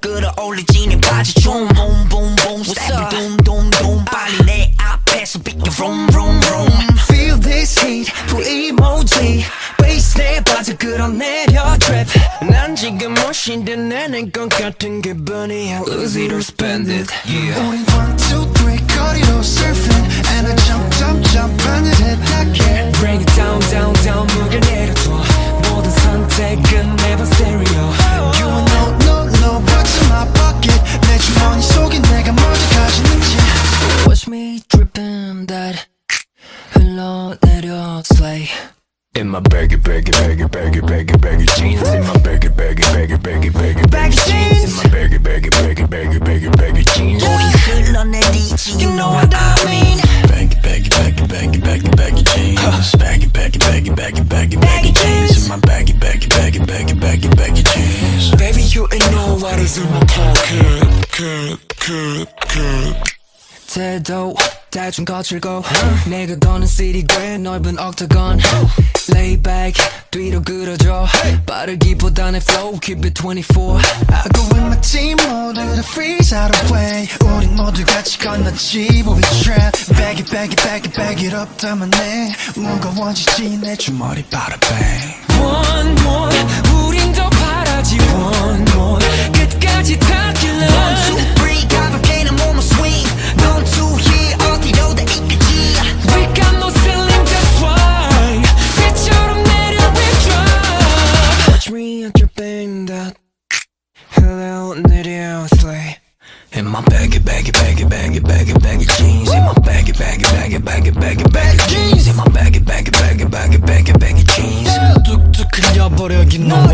끌어올리지 내 바지 좀 boom boom boom step boom boom boom 빨리 내 앞에서 비켜 vroom vroom vroom Feel this heat full emoji Bass 내 바지 끌어내려 drip 난 지금 멋인데 내는 것 같은 기분이야 Lose it or spend it yeah 우린 one two three 거리로 surfing And I jump jump jump 하늘에 닿게 Bring it down down down 무게 내려둬 모든 선택은 매번 stereo me dripping that 흘러내려 slay In my baggy, baggy, baggy, baggy, baggy, baggy jeans. In my baggy, baggy, baggy, baggy, baggy, baggy jeans. In my baggy, baggy, baggy, baggy, baggy, baggy jeans. 우리 흘러내리지 you know what I mean Baggy baggy baggy baggy baggy baggy jeans Baggy baggy baggy baggy baggy baggy jeans In my baggy baggy baggy baggy baggy baggy jeans Baby you ain't know what is in my pocket cut, cut, cut. 태도 대충 거칠고 내가 거는 city 꽤 넓은 octagon Lay back 뒤로 끌어줘 빠르기보다는 flow keep it 24 I go with my team 모두를 freeze out of way 우린 모두 같이 건너지 we trap Baggy baggy baggy bag it up 담아내 무거워지지 내 주머니 바로 bang One more 우린 더 바라지 One more 끝까지 닿길래 my baggy, baggy, baggy, baggy, baggy, baggy jeans. In my baggy, baggy, baggy, baggy, baggy, baggy jeans. In my baggy, baggy, baggy, baggy, baggy, baggy jeans. 뚝뚝 흘려버려 you know what I mean